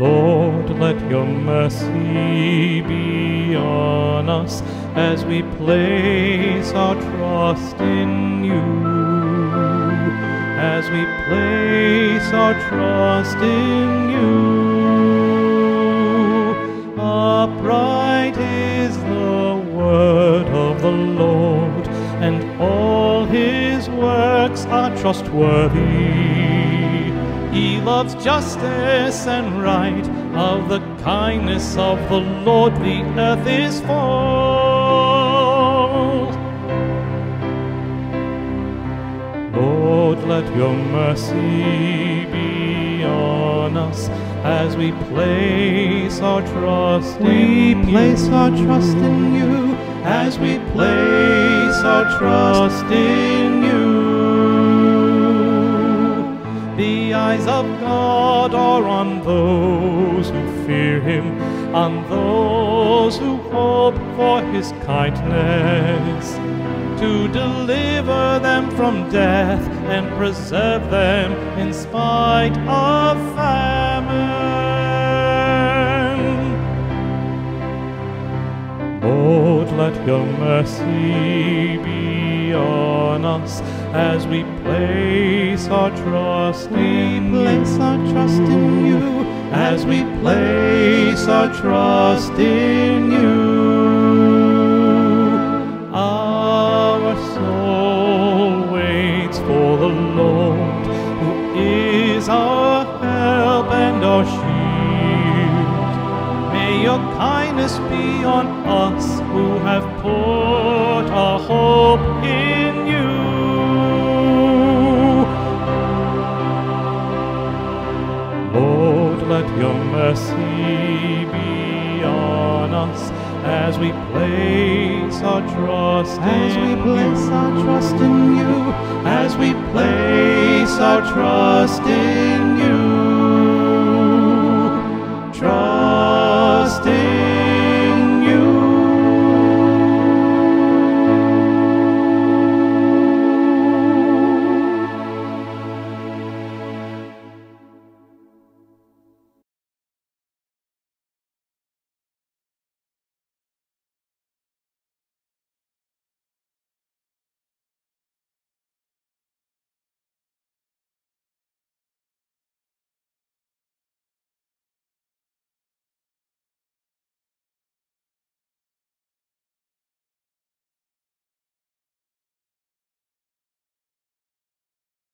let your mercy be on us as we place our trust in you. As we place our trust in you. Upright is the word of the Lord, and all his works are trustworthy. Loves justice and right. Of the kindness of the Lord, the earth is full. Lord, let your mercy be on us as we place our trust We in place you. our trust in you as we place our trust in eyes of God are on those who fear him, on those who hope for his kindness, to deliver them from death and preserve them in spite of famine. Lord, let your mercy be on us as we place our trust in Place you. our trust in you As we place our trust in you. Our soul waits for the Lord, who is our help and our shield. May your kindness be on us who have put our hope in mercy be on us as we place our trust As we place you. our trust in you As we place our trust in you.